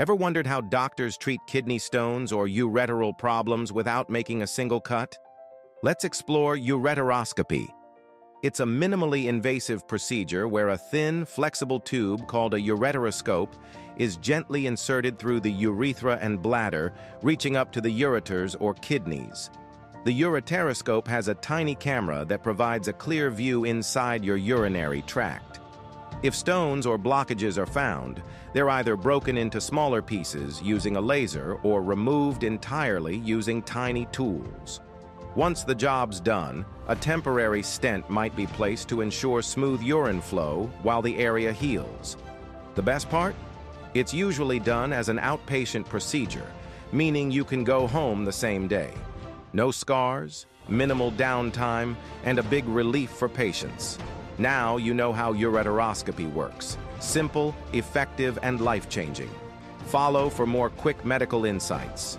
Ever wondered how doctors treat kidney stones or ureteral problems without making a single cut? Let's explore ureteroscopy. It's a minimally invasive procedure where a thin, flexible tube called a ureteroscope is gently inserted through the urethra and bladder, reaching up to the ureters or kidneys. The ureteroscope has a tiny camera that provides a clear view inside your urinary tract. If stones or blockages are found, they're either broken into smaller pieces using a laser or removed entirely using tiny tools. Once the job's done, a temporary stent might be placed to ensure smooth urine flow while the area heals. The best part? It's usually done as an outpatient procedure, meaning you can go home the same day. No scars, minimal downtime, and a big relief for patients. Now you know how ureteroscopy works. Simple, effective, and life-changing. Follow for more quick medical insights.